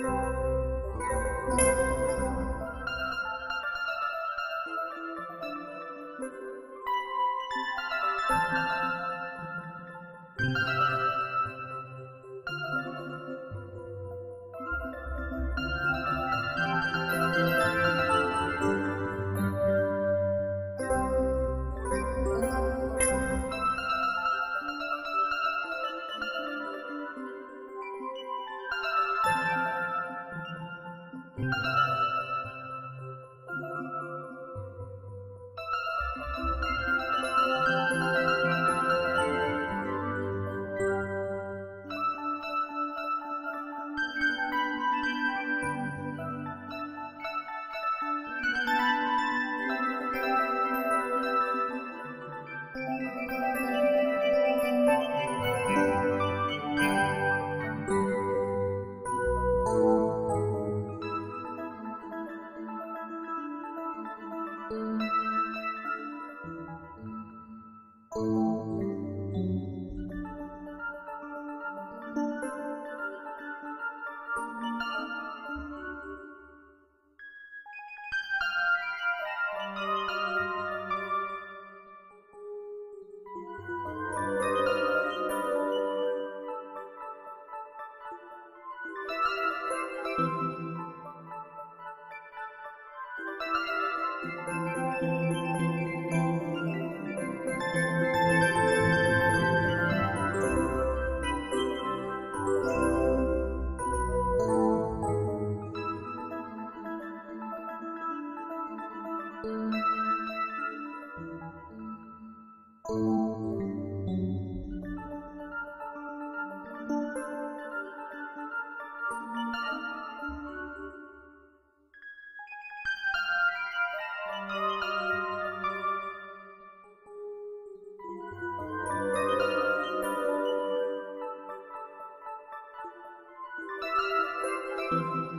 Música thank mm -hmm. you